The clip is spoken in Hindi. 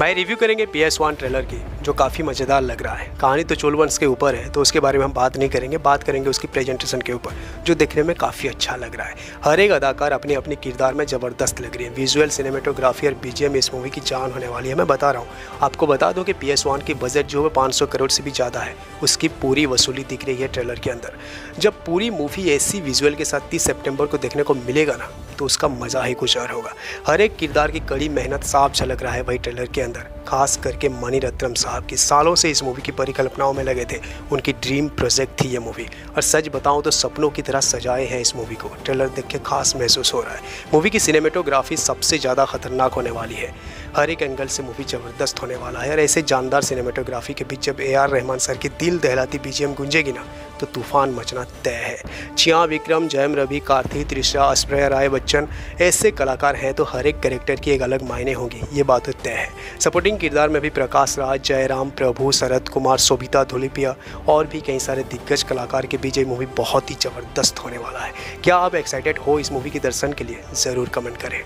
भाई रिव्यू करेंगे पी एस वन ट्रेलर की। जो काफ़ी मज़ेदार लग रहा है। कहानी तो चोलवंश के ऊपर है तो उसके बारे में हम बात नहीं करेंगे। बात करेंगे उसकी प्रेजेंटेशन के ऊपर, जो देखने में काफ़ी अच्छा लग रहा है। हर एक अदाकार अपने अपने किरदार में ज़बरदस्त लग रही है। विजुअल सिनेमेटोग्राफी और बीजीएम इस मूवी की जान होने वाली है। मैं बता रहा हूँ, आपको बता दूँ कि पी एस वन की बजट जो है पाँच सौ करोड़ से भी ज़्यादा है। उसकी पूरी वसूली दिख रही है ट्रेलर के अंदर। जब पूरी मूवी ऐसी विजुअल के साथ तीस सेप्टेम्बर को देखने को मिलेगा ना तो उसका मज़ा ही कुछ और होगा। हर एक किरदार की कड़ी मेहनत, साफ़ झलक रहा है भाई ट्रेलर के अंदर। खास करके मनी रत्नम साहब की सालों से इस मूवी की परिकल्पनाओं में लगे थे। उनकी ड्रीम प्रोजेक्ट थी ये मूवी और सच बताऊँ तो सपनों की तरह सजाए हैं इस मूवी को। ट्रेलर देख के खास महसूस हो रहा है। मूवी की सिनेमेटोग्राफी सबसे ज़्यादा खतरनाक होने वाली है। हर एक एंगल से मूवी ज़बरदस्त होने वाला है। और ऐसे जानदार सिनेमेटोग्राफी के बीच जब ए आर रहमान सर की दिल दहलाती बीजीएम गूंजेगी ना तो तूफ़ान मचना तय है। चिया विक्रम, जयम रवि, कार्ति, त्रिशा, अस्प्रया राय बच्चन, ऐसे कलाकार हैं तो हर एक कैरेक्टर की एक अलग मायने होंगी, ये बात तो तय है। सपोर्टिंग किरदार में भी प्रकाश राज, जयराम, प्रभु, शरद कुमार सोभिता धुलिपिया और भी कई सारे दिग्गज कलाकार के बीच ये मूवी बहुत ही ज़बरदस्त होने वाला है। क्या आप एक्साइटेड हो इस मूवी के दर्शन के लिए? ज़रूर कमेंट करें।